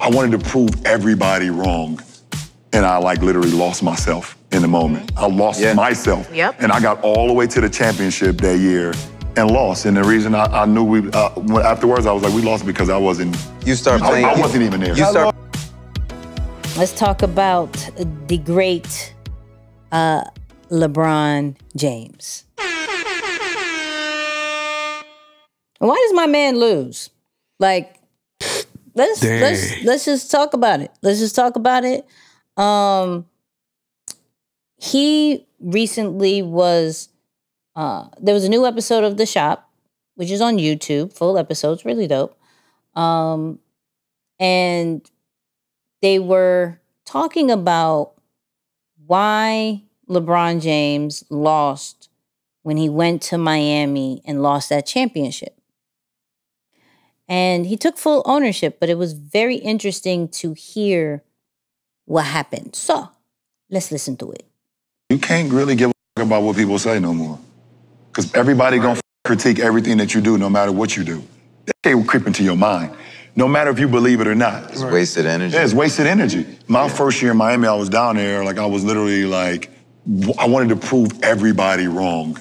I wanted to prove everybody wrong. And I like literally lost myself in the moment. I lost Yeah. myself. Yep. And I got all the way to the championship that year and lost. And the reason I, I knew we, uh, afterwards, I was like, we lost because I wasn't, You start I, playing. I wasn't even there. You start Let's talk about the great uh, LeBron James. Why does my man lose? Like, let's let's let's just talk about it. Let's just talk about it. Um, he recently was. Uh, there was a new episode of The Shop, which is on YouTube, full episodes, really dope. Um, and they were talking about why LeBron James lost when he went to Miami and lost that championship. And he took full ownership, but it was very interesting to hear what happened. So let's listen to it. You can't really give a fuck about what people say no more. Because everybody gonna f- critique everything that you do, no matter what you do. They can't creep into your mind, no matter if you believe it or not. It's wasted energy. Yeah, it's wasted energy. My first year in Miami, I was down there, like I was literally like, I wanted to prove everybody wrong.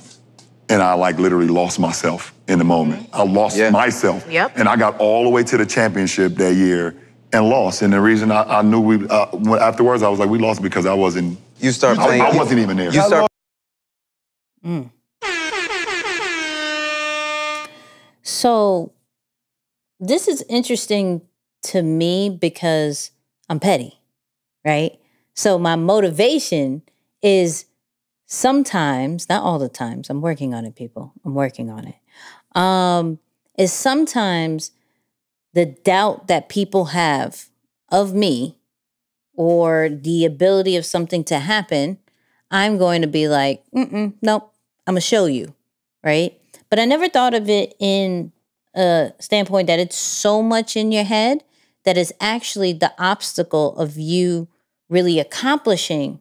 And I like literally lost myself in the moment. I lost Yeah. myself. Yep. And I got all the way to the championship that year and lost. And the reason I, I knew we, uh, afterwards, I was like, we lost because I wasn't, You start I, playing. I wasn't even there. You start So this is interesting to me because I'm petty, right? So my motivation is sometimes, not all the times, I'm working on it, people. I'm working on it. Um, is sometimes the doubt that people have of me or the ability of something to happen, I'm going to be like, Mm-mm, nope, I'm gonna show you, right? But I never thought of it in a standpoint that it's so much in your head that is actually the obstacle of you really accomplishing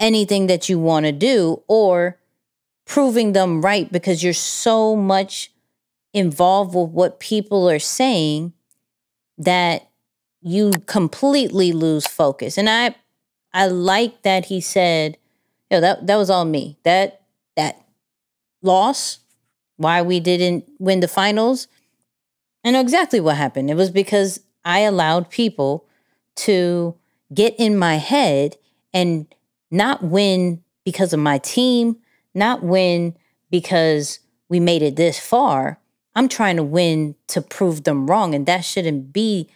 anything that you want to do or proving them right because you're so much involved with what people are saying that you completely lose focus. And I I like that he said, yo, that that was all me. That that loss, why we didn't win the finals. I know exactly what happened. It was because I allowed people to get in my head and not win because of my team, not win because we made it this far. I'm trying to win to prove them wrong. And that shouldn't be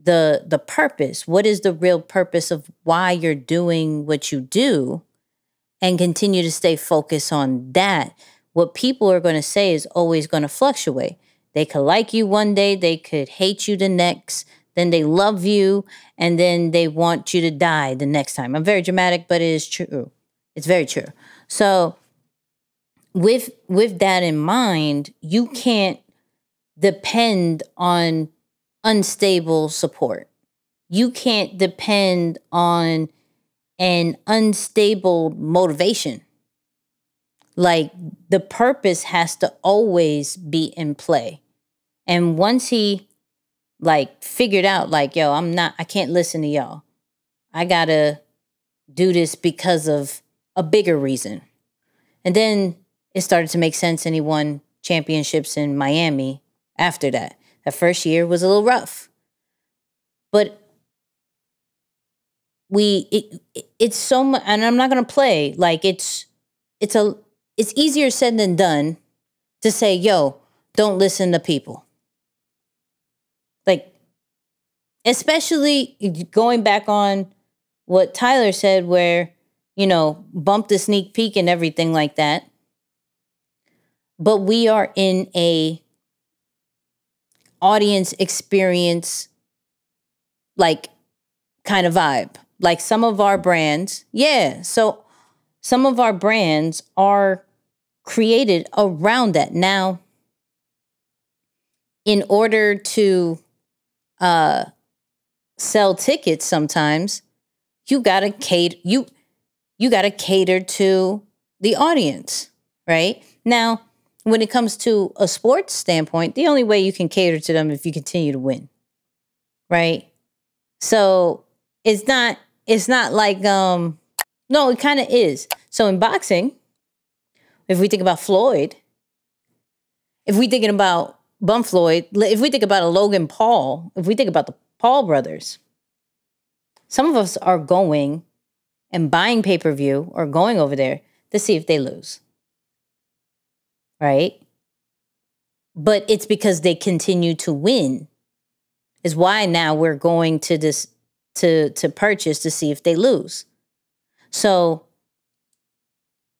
the the purpose. What is the real purpose of why you're doing what you do? And continue to stay focused on that. What people are going to say is always going to fluctuate. They could like you one day, they could hate you the next, then they love you, and then they want you to die the next time. I'm very dramatic, but it is true. It's very true. So with with that in mind, you can't depend on unstable support. You can't depend on an unstable motivation. Like the purpose has to always be in play. And once he like figured out like yo, I'm not I can't listen to y'all. I got to do this because of a bigger reason. And then it started to make sense and he won championships in Miami after that. That first year was a little rough. But we it, it- it's so much and I'm not going to play like it's it's a it's easier said than done to say, "Yo, don't listen to people." Like especially going back on what Tyler said where, you know, bump the sneak peek and everything like that. But we are in a audience experience like kind of vibe. Like some of our brands, yeah. So some of our brands are created around that. Now, in order to uh sell tickets sometimes, you gotta cater you you gotta cater to the audience, right? Now, when it comes to a sports standpoint, the only way you can cater to them if you continue to win. right? So it's not it's not like um no, it kind of is. So in boxing, if we think about Floyd, if we thinking about Bum Floyd, if we think about a Logan Paul, if we think about the Paul brothers, some of us are going and buying pay per view or going over there to see if they lose. Right? But it's because they continue to win, is why now we're going to this to to purchase to see if they lose. So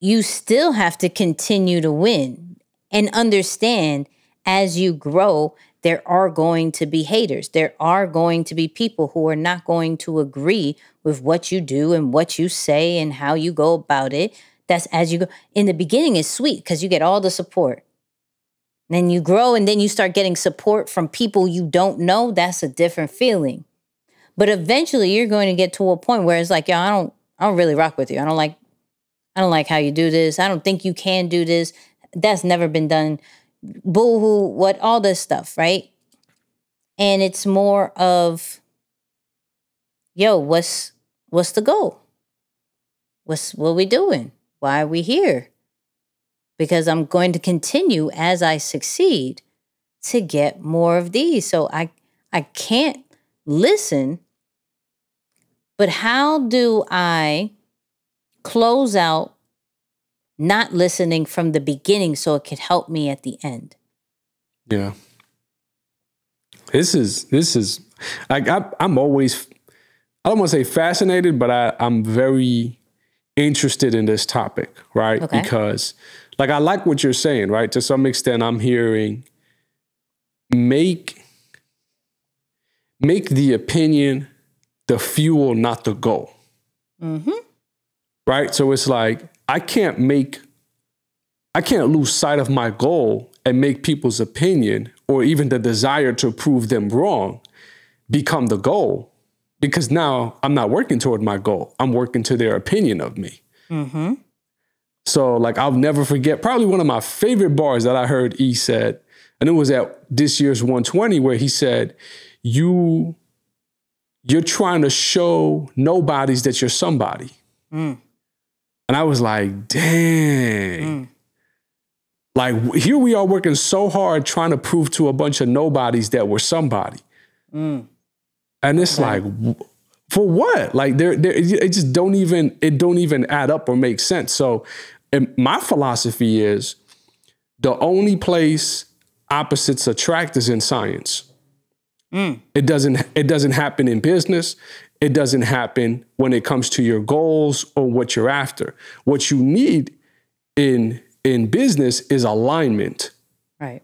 you still have to continue to win and understand as you grow, there are going to be haters. There are going to be people who are not going to agree with what you do and what you say and how you go about it. That's as you go. In the beginning, it's sweet because you get all the support. Then you grow and then you start getting support from people you don't know. That's a different feeling. But eventually you're going to get to a point where it's like, yo, I don't, I don't really rock with you. I don't like, I don't like how you do this. I don't think you can do this. That's never been done. Boo hoo, what, all this stuff, right? And it's more of, yo, what's, what's the goal? What's, what we doing? Why are we here? Because I'm going to continue as I succeed to get more of these. So I, I can't listen but how do I close out not listening from the beginning so it could help me at the end? Yeah. This is this is like I, I'm always I don't want to say fascinated, but I, I'm very interested in this topic, right? Okay. Because like I like what you're saying, right? To some extent, I'm hearing make make the opinion the fuel, not the goal. Mm-hmm. Right? So it's like, I can't make, I can't lose sight of my goal and make people's opinion or even the desire to prove them wrong become the goal because now I'm not working toward my goal. I'm working to their opinion of me. Mm-hmm. So, like, I'll never forget probably one of my favorite bars that I heard E said, and it was at this year's 120 where he said, You you're trying to show nobodies that you're somebody. Mm. And I was like, dang. Mm. Like here we are working so hard trying to prove to a bunch of nobodies that we're somebody. Mm. And it's okay. like, for what? Like there, there, it just don't even, it don't even add up or make sense. So my philosophy is the only place opposites attract is in science. Mm. It doesn't it doesn't happen in business. It doesn't happen when it comes to your goals or what you're after. What you need in in business is alignment. Right.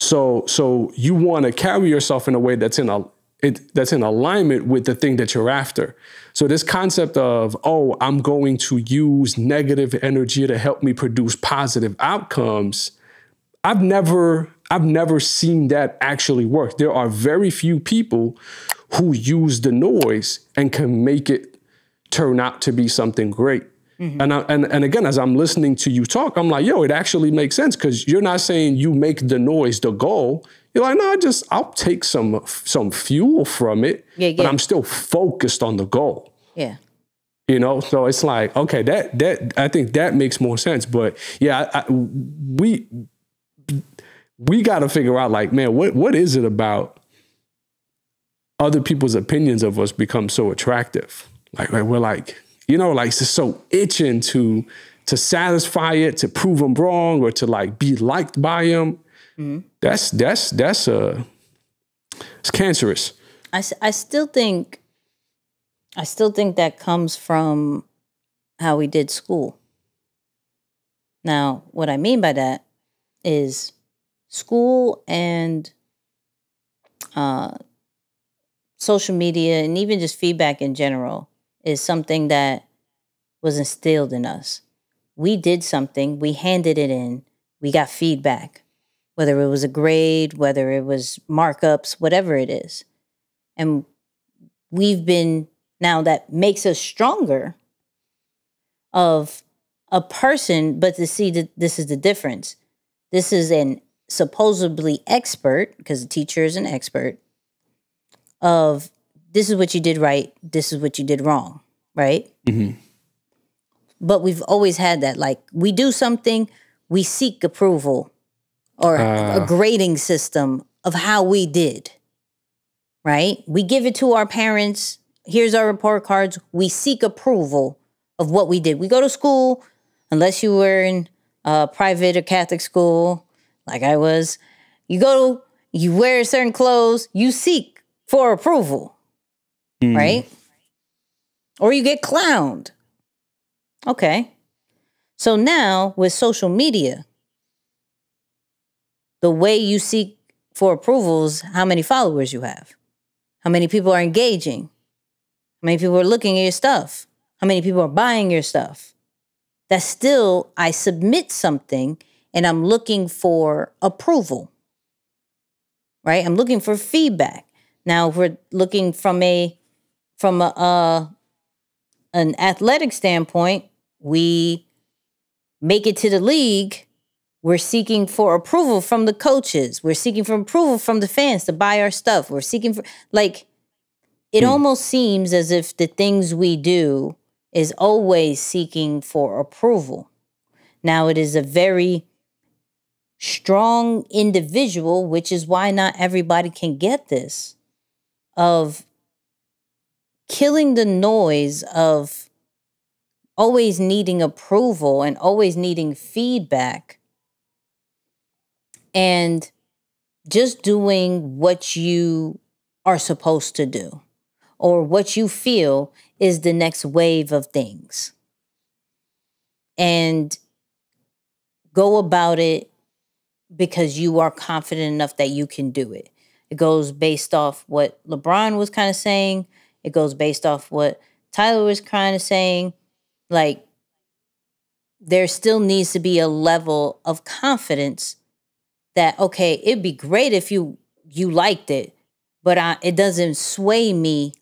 So so you want to carry yourself in a way that's in a it, that's in alignment with the thing that you're after. So this concept of oh, I'm going to use negative energy to help me produce positive outcomes. I've never I've never seen that actually work. There are very few people who use the noise and can make it turn out to be something great. Mm-hmm. And, I, and and again, as I'm listening to you talk, I'm like, yo, it actually makes sense because you're not saying you make the noise the goal. You're like, no, I just I'll take some some fuel from it, yeah, yeah. but I'm still focused on the goal. Yeah. You know, so it's like, okay, that that I think that makes more sense. But yeah, I, I, we we got to figure out like, man, what what is it about other people's opinions of us become so attractive? Like, like we're like, you know, like just so itching to to satisfy it, to prove them wrong, or to like be liked by them. Mm-hmm. That's that's that's uh, it's cancerous. I I still think, I still think that comes from how we did school. Now, what I mean by that is school and uh, social media and even just feedback in general is something that was instilled in us. We did something, we handed it in, we got feedback, whether it was a grade, whether it was markups, whatever it is. And we've been, now that makes us stronger of a person, but to see that this is the difference. This is an supposedly expert, because the teacher is an expert, of this is what you did right, this is what you did wrong, right? Mm-hmm. But we've always had that. Like we do something, we seek approval or Ah. a grading system of how we did, right? We give it to our parents. Here's our report cards. We seek approval of what we did. We go to school, unless you were in a private or Catholic school, like I was. You go, you wear certain clothes, you seek for approval, Mm. right? Or you get clowned. Okay. So now with social media, the way you seek for approvals, how many followers you have, how many people are engaging, how many people are looking at your stuff, how many people are buying your stuff. That's still, I submit something and I'm looking for approval, right? I'm looking for feedback. Now, if we're looking from a from a uh, an athletic standpoint, we make it to the league. We're seeking for approval from the coaches. We're seeking for approval from the fans to buy our stuff. We're seeking for like it Hmm. almost seems as if the things we do is always seeking for approval. Now it is a very strong individual, which is why not everybody can get this of killing the noise of always needing approval and always needing feedback and just doing what you are supposed to do or what you feel is the next wave of things. And go about it because you are confident enough that you can do it it goes based off what lebron was kind of saying it goes based off what Tyler was kind of saying. Like, there still needs to be a level of confidence that okay, it'd be great if you you liked it, but I, it doesn't sway me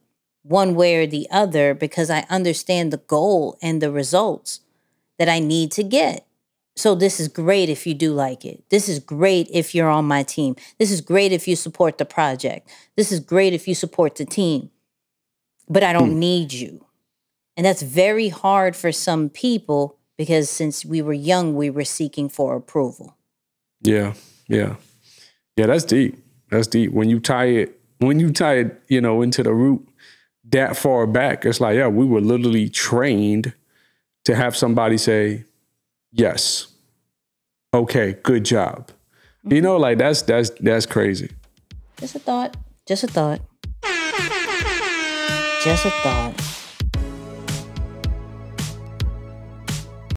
one way or the other because I understand the goal and the results that I need to get. So this is great if you do like it. This is great if you're on my team. This is great if you support the project. This is great if you support the team but I don't hmm. need you. And that's very hard for some people because since we were young, we were seeking for approval. Yeah, yeah, yeah. That's deep. That's deep. When you tie it, when you tie it, you know, into the root that far back, it's like, yeah, we were literally trained to have somebody say, "Yes, okay, good job." You know, like that's that's that's crazy. Just a thought. Just a thought. Just a thought.